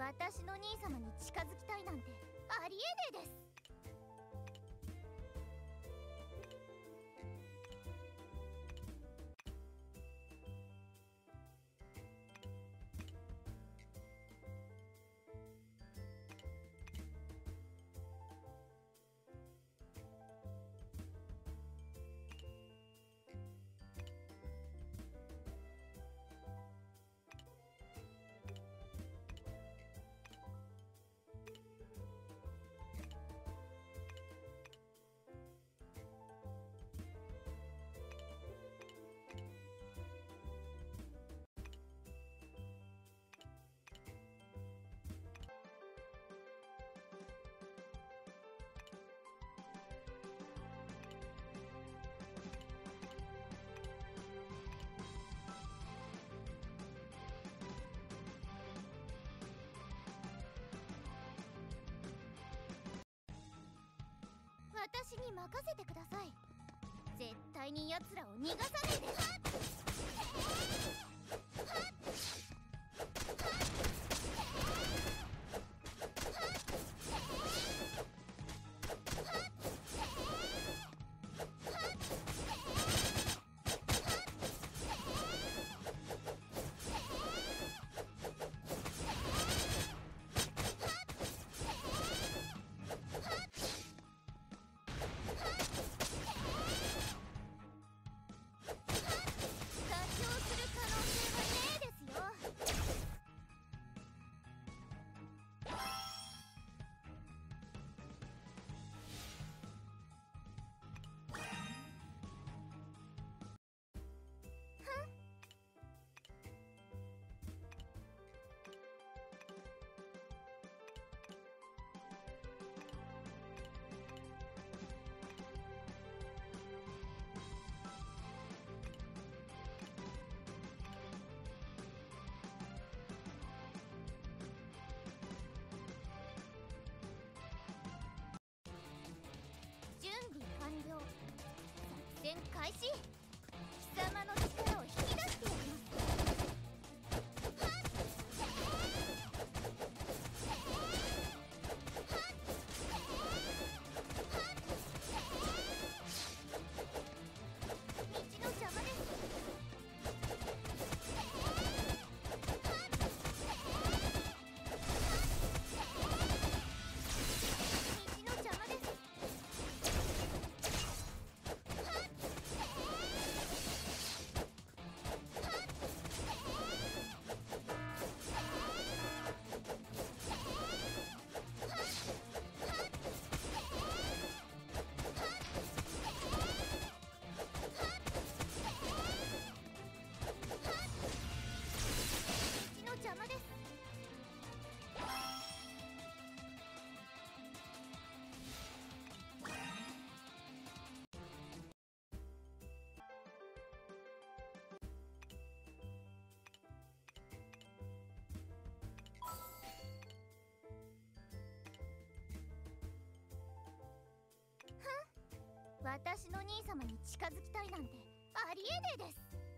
私の兄様に近づきたいなんてありえねえです。私に任せてください。絶対に奴らを逃がさないで。はっ。はっ。私の兄様に近づきたいなんてありえねえです。